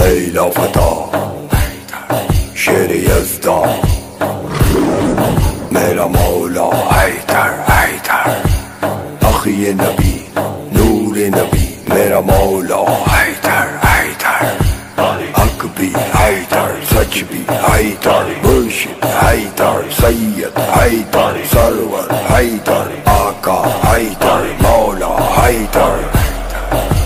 هيلا فتى شيري يزدى ميلا مولى هيدر هيدر أخي نبي نور نبي ميرا مولى هيدر هيدر أكبي هيدر سجبي هيدر مرشد هيدر سيد هيدر سرور هيدر آقا هيدر Dark.